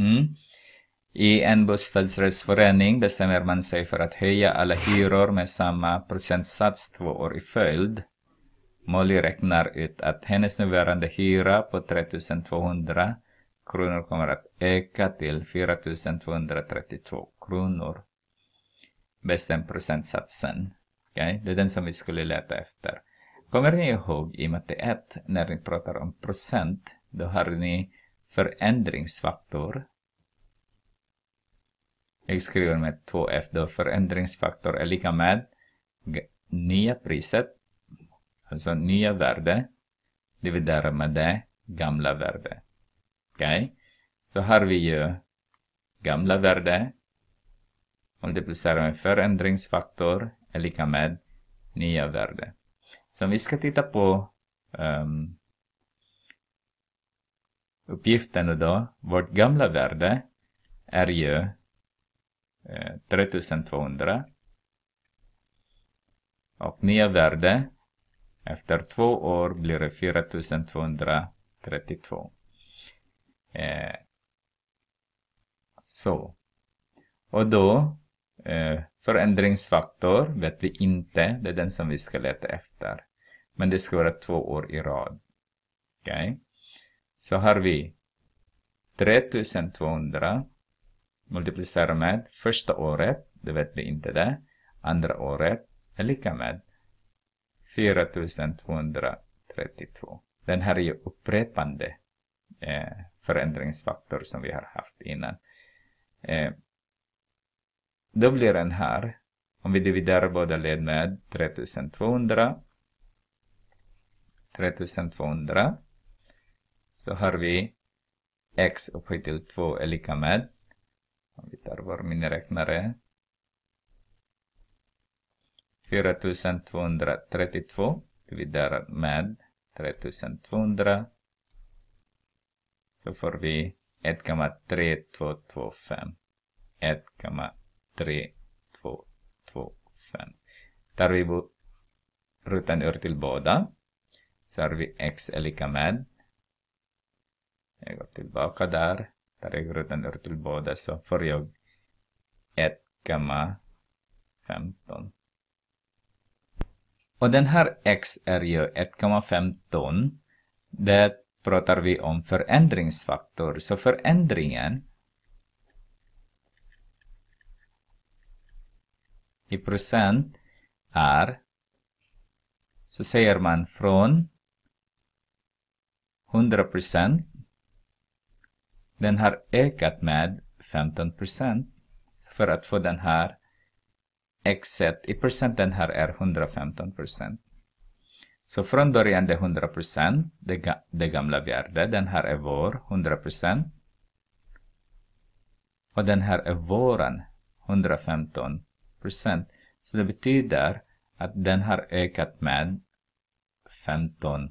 Mm. I en bostadsrättsförening bestämmer man sig för att höja alla hyror med samma procentsats två år i följd. Molly räknar ut att hennes nuvarande hyra på 3200 kronor kommer att öka till 4232 kronor. Bestäm procentsatsen. Okay? Det är den som vi skulle leta efter. Kommer ni ihåg i matte 1 när ni pratar om procent, då har ni förändringsfaktor. Jag skriver med 2F då förändringsfaktor är lika med nya priset, alltså nya värde, dividerat med det gamla värde. Okej? Okay? Så har vi ju gamla värde multiplicerar med förändringsfaktor är lika med nya värde. Så om vi ska titta på um, uppgiften då, vårt gamla värde är ju eh, 3200 och nya värde efter två år blir det 4232. Eh, så. Och då, eh, förändringsfaktor vet vi inte, det är den som vi ska leta efter. Men det ska vara två år i rad. Okej? Okay? Så har vi 3200 multiplicerat med första året, det vet vi inte det. Andra året är lika med 4232. Den här är ju upprepande eh, förändringsfaktor som vi har haft innan. Eh, då blir den här, om vi dividerar båda led med 3200, 3200, så har vi x upphöjt till 2 är lika med, om vi tar vår miniräknare, 4232 dividerat med 3200 så får vi 1,3225. 1,3225. Tar vi rutan ur till båda så har vi x är lika med. Jag går tillbaka där. Tar jag rutan ur till båda så får jag 1,15. Och den här x är ju 1,15. Det pratar vi om förändringsfaktor. Så förändringen i procent är, så säger man från 100 procent. Den har ökat med 15 procent. För att få den här xet i procent. Den här är 115 procent. Så från början det är 100%, det, det gamla värdet. Den här är vår, 100%. Och den här är våran, 115%. Så det betyder att den har ökat med 15%.